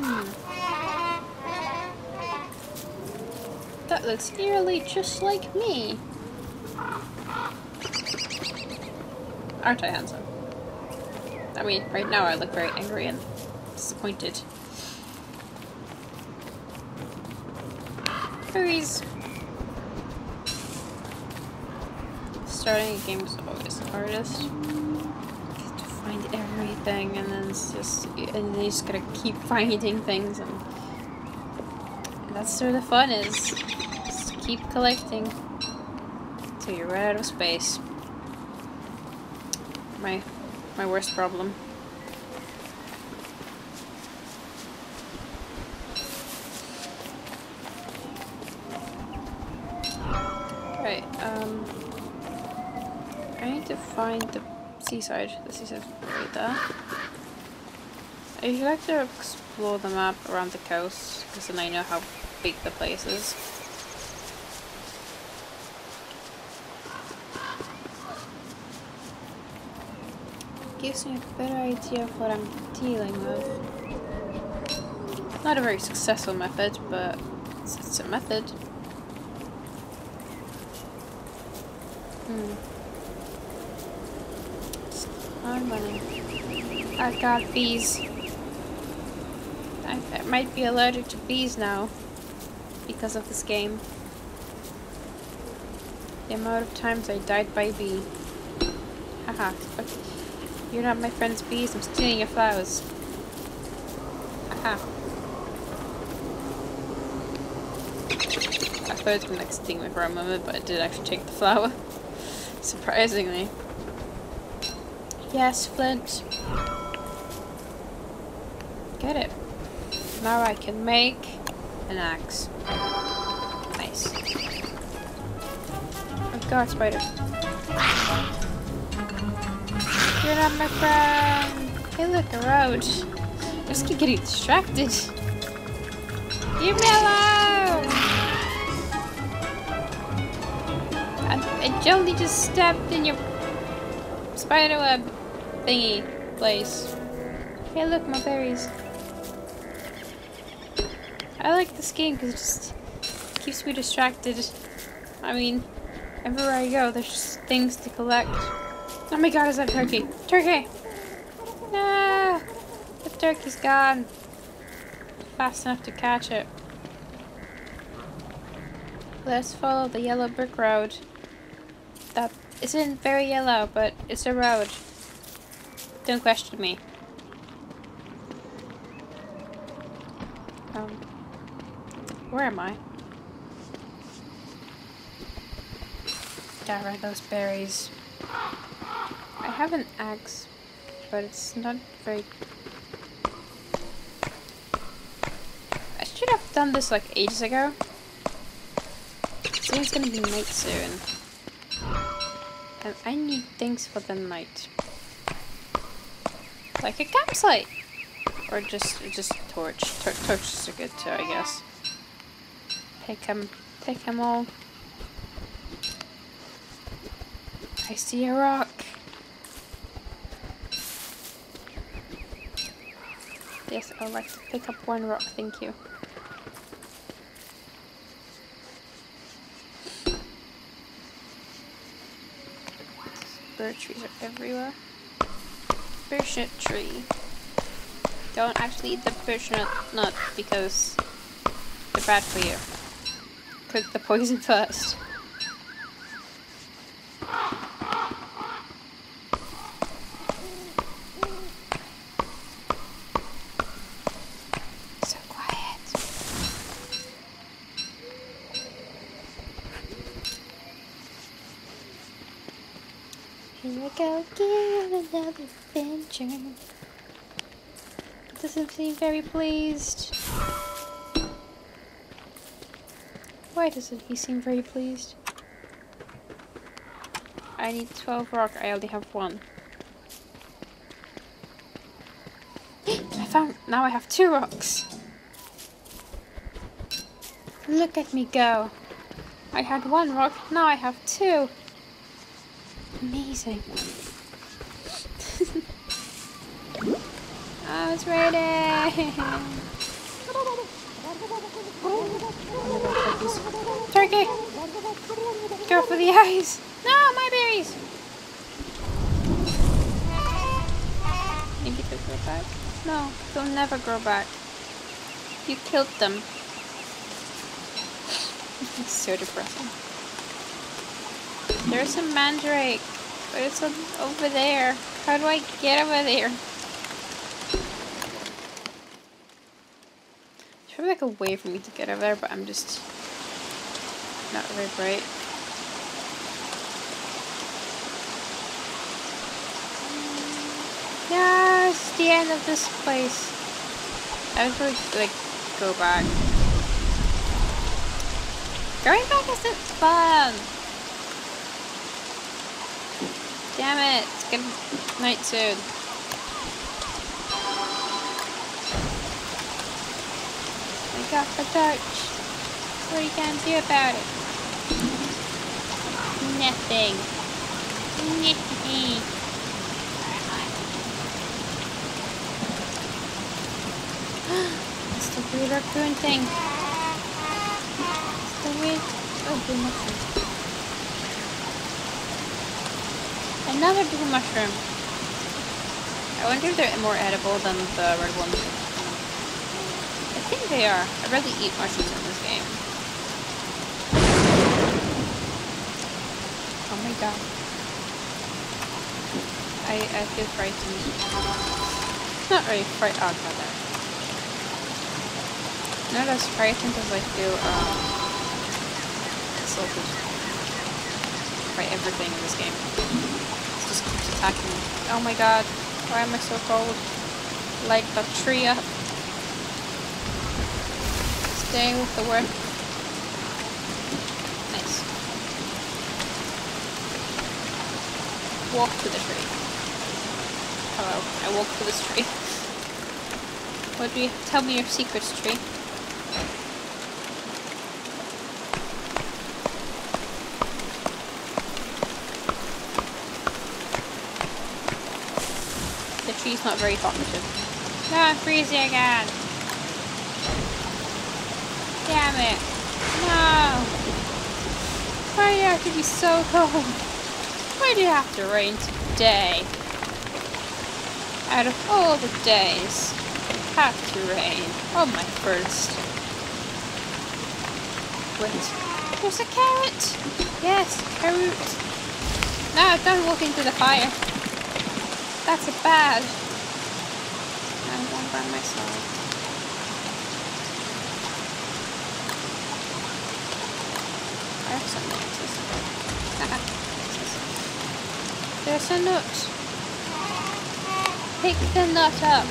Hmm. That looks eerily just like me. Aren't I handsome? I mean, right now I look very angry and disappointed. Furries! Starting a game is always the hardest. Find everything and then it's just and then you just gotta keep finding things and, and that's where the fun is. Just keep collecting till you're right out of space. My my worst problem. Right, um... I need to find the seaside. The seaside right there. I usually like to explore the map around the coast, because then I know how big the place is. Gives me a better idea of what I'm dealing with. Not a very successful method, but it's, it's a method. Hmm. I'm running. I've got bees. I, I might be allergic to bees now because of this game. The amount of times I died by bee. Haha. Okay. You're not my friend's bees, I'm stealing your flowers. Haha. I thought it was gonna extinct me for a moment, but I did actually take the flower. Surprisingly. Yes, Flint. Get it. Now I can make an axe. Nice. Oh god, spider. You're not my friend. Hey look, a road. I just keep getting distracted. Leave me alone! I, I gently just stepped in your spiderweb thingy place. Hey look, my berries. I like this game because it just keeps me distracted. I mean, everywhere I go, there's just things to collect. Oh my god, is that turkey? Turkey! No! The turkey's gone. Fast enough to catch it. Let's follow the yellow brick road. That isn't very yellow, but it's a road. Don't question me. Um, where am I? Gather those berries. I have an axe, but it's not very... I should have done this like ages ago. It's gonna be night soon. And I need things for the night. Like a campsite! Or just just torch. Tor torches are good too, I guess. Pick them, pick them all. I see a rock. Yes, I would like to pick up one rock, thank you. Birch trees are everywhere. Birch nut tree. Don't actually eat the birch nut, nut because they're bad for you. Cook the poison first. So quiet. Here I go again, another adventure. Doesn't seem very pleased. Why doesn't he seem very pleased? I need 12 rock, I only have one. I found, now I have two rocks. Look at me go. I had one rock, now I have two. Amazing. oh, it's ready. Turkey! Go for the eyes! No, my berries! Maybe they'll grow back? No, they'll never grow back. You killed them. it's so depressing. There's a mandrake, but it's over there. How do I get over there? There's probably like a way for me to get over there, but I'm just not very bright. Yeah, it's the end of this place. I would really like go back. Going back isn't fun. Damn it, it's good night soon. I got the torch. What are you gonna do about it? Nothing. Nothing. it's the weird raccoon thing. It's the weird... Oh, blue mushroom. Another blue mushroom. I wonder if they're more edible than the red ones. I think they are. I rarely eat mushrooms in this game. Oh my god. I, I feel frightened. Not really frightened. Oh that. Not as frightened as I feel um, insulted by everything in this game. Just keeps attacking me. Oh my god, why am I so cold? Like the tree up. Staying with the work. Nice. Walk to the tree. Hello, I walk to this tree. What do you tell me your secrets, tree? Tree's not very talkative. No, I'm freezing again. Damn it. No. Why do you have to be so cold? Why do you have to rain today? Out of all the days have to rain on my first. Wait, there's a carrot! Yes, carrot! No, don't walk into the fire. That's a bad. By some nuts. There's a nut. Pick the nut up.